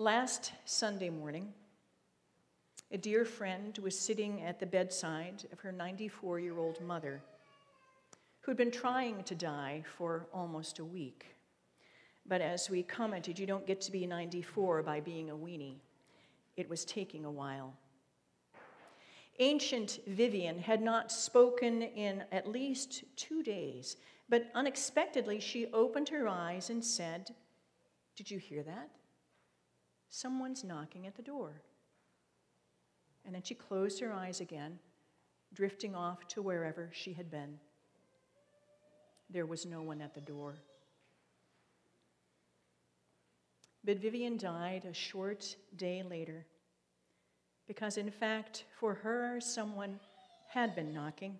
Last Sunday morning, a dear friend was sitting at the bedside of her 94 year old mother, who'd been trying to die for almost a week. But as we commented, you don't get to be 94 by being a weenie. It was taking a while. Ancient Vivian had not spoken in at least two days, but unexpectedly she opened her eyes and said, Did you hear that? Someone's knocking at the door. And then she closed her eyes again, drifting off to wherever she had been. There was no one at the door. But Vivian died a short day later because, in fact, for her, someone had been knocking,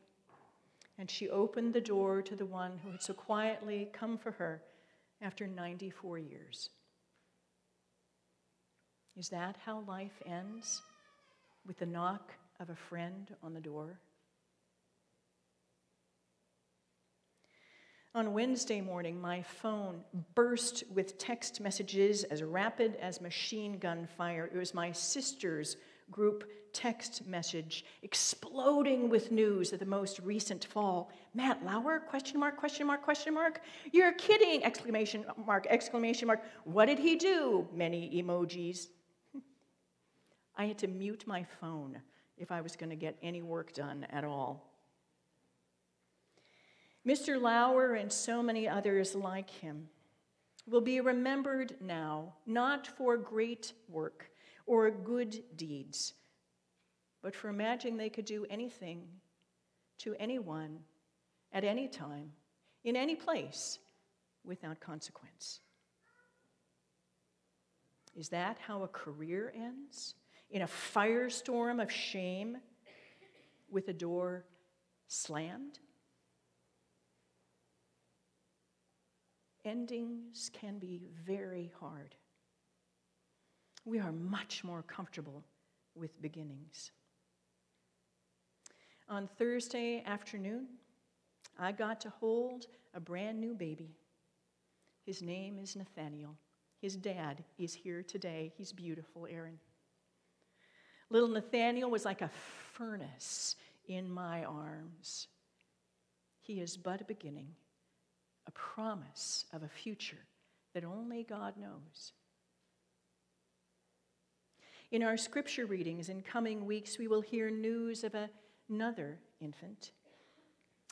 and she opened the door to the one who had so quietly come for her after 94 years. Is that how life ends? With the knock of a friend on the door? On Wednesday morning, my phone burst with text messages as rapid as machine gun fire. It was my sister's group text message exploding with news of the most recent fall. Matt Lauer? Question mark, question mark, question mark. You're kidding! Exclamation mark, exclamation mark. What did he do? Many emojis. I had to mute my phone if I was going to get any work done at all. Mr. Lauer and so many others like him will be remembered now not for great work or good deeds, but for imagining they could do anything to anyone at any time, in any place, without consequence. Is that how a career ends? In a firestorm of shame with a door slammed? Endings can be very hard we are much more comfortable with beginnings. On Thursday afternoon, I got to hold a brand new baby. His name is Nathaniel. His dad is here today. He's beautiful, Aaron. Little Nathaniel was like a furnace in my arms. He is but a beginning, a promise of a future that only God knows. In our scripture readings in coming weeks, we will hear news of another infant.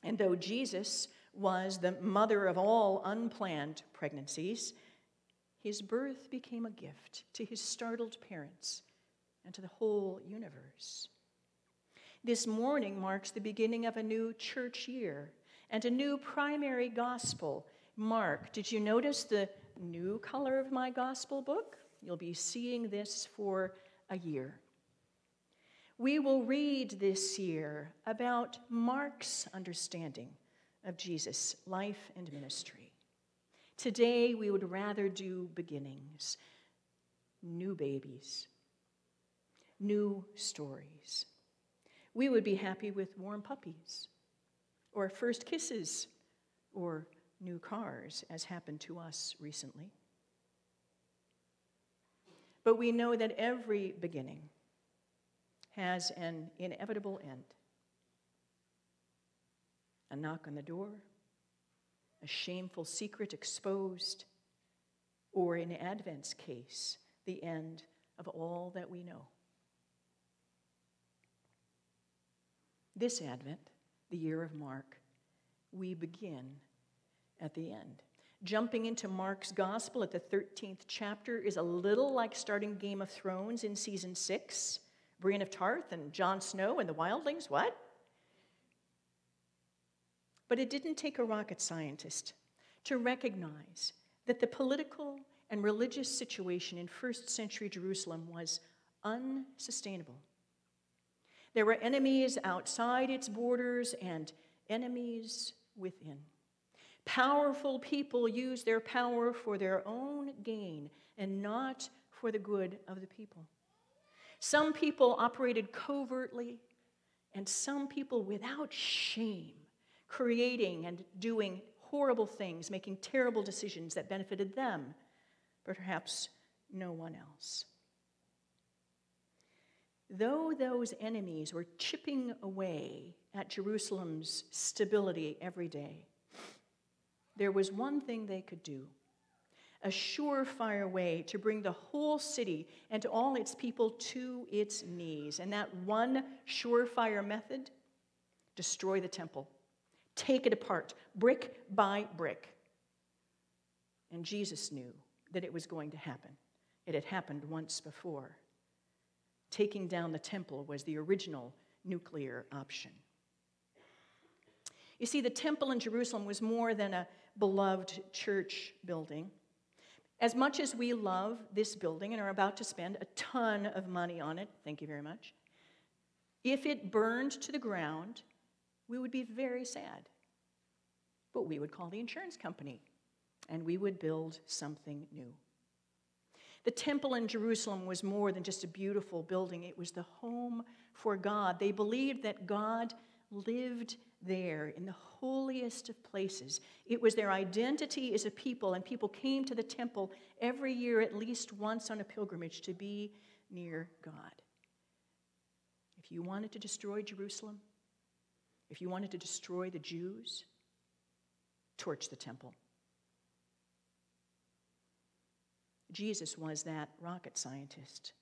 And though Jesus was the mother of all unplanned pregnancies, his birth became a gift to his startled parents and to the whole universe. This morning marks the beginning of a new church year and a new primary gospel. Mark, did you notice the new color of my gospel book? You'll be seeing this for a year. We will read this year about Mark's understanding of Jesus' life and ministry. Today, we would rather do beginnings, new babies, new stories. We would be happy with warm puppies, or first kisses, or new cars, as happened to us recently. But we know that every beginning has an inevitable end. A knock on the door, a shameful secret exposed, or in Advent's case, the end of all that we know. This Advent, the year of Mark, we begin at the end. Jumping into Mark's gospel at the 13th chapter is a little like starting Game of Thrones in season six. Brienne of Tarth and Jon Snow and the wildlings, what? But it didn't take a rocket scientist to recognize that the political and religious situation in first century Jerusalem was unsustainable. There were enemies outside its borders and enemies within. Powerful people use their power for their own gain and not for the good of the people. Some people operated covertly, and some people without shame, creating and doing horrible things, making terrible decisions that benefited them, but perhaps no one else. Though those enemies were chipping away at Jerusalem's stability every day, there was one thing they could do a surefire way to bring the whole city and all its people to its knees. And that one surefire method destroy the temple, take it apart, brick by brick. And Jesus knew that it was going to happen. It had happened once before. Taking down the temple was the original nuclear option. You see, the temple in Jerusalem was more than a beloved church building. As much as we love this building and are about to spend a ton of money on it, thank you very much, if it burned to the ground, we would be very sad. But we would call the insurance company and we would build something new. The temple in Jerusalem was more than just a beautiful building, it was the home for God. They believed that God lived there in the holiest of places. It was their identity as a people, and people came to the temple every year at least once on a pilgrimage to be near God. If you wanted to destroy Jerusalem, if you wanted to destroy the Jews, torch the temple. Jesus was that rocket scientist.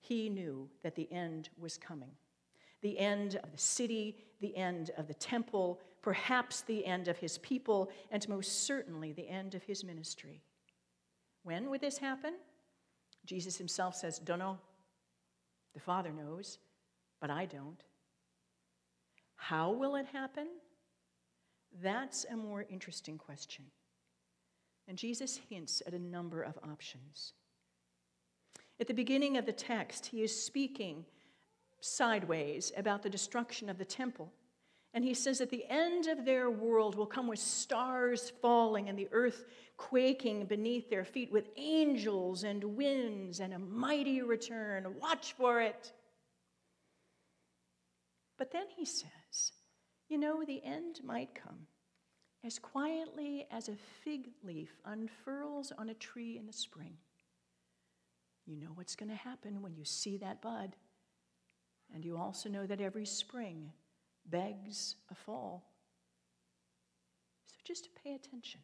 He knew that the end was coming the end of the city, the end of the temple, perhaps the end of his people, and most certainly the end of his ministry. When would this happen? Jesus himself says, Don't know. The Father knows, but I don't. How will it happen? That's a more interesting question. And Jesus hints at a number of options. At the beginning of the text, he is speaking sideways about the destruction of the temple. And he says that the end of their world will come with stars falling and the earth quaking beneath their feet, with angels and winds and a mighty return. Watch for it. But then he says, you know, the end might come as quietly as a fig leaf unfurls on a tree in the spring. You know what's going to happen when you see that bud. And you also know that every spring begs a fall. So just pay attention.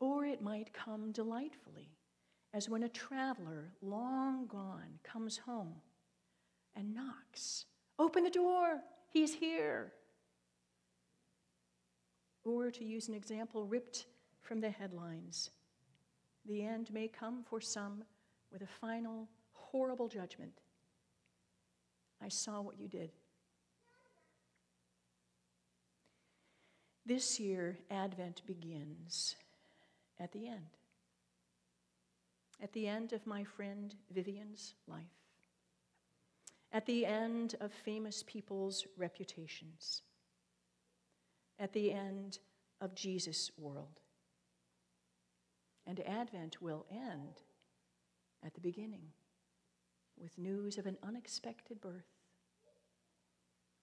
Or it might come delightfully, as when a traveler long gone comes home and knocks. Open the door, he's here. Or to use an example ripped from the headlines, the end may come for some with a final horrible judgment I saw what you did. This year, Advent begins at the end. At the end of my friend Vivian's life. At the end of famous people's reputations. At the end of Jesus' world. And Advent will end at the beginning with news of an unexpected birth.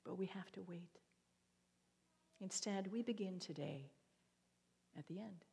But we have to wait. Instead, we begin today at the end.